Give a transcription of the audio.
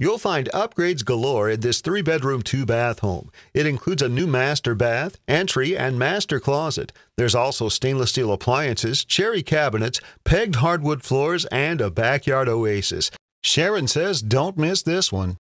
You'll find upgrades galore in this three bedroom, two bath home. It includes a new master bath, entry, and master closet. There's also stainless steel appliances, cherry cabinets, pegged hardwood floors, and a backyard oasis. Sharon says don't miss this one.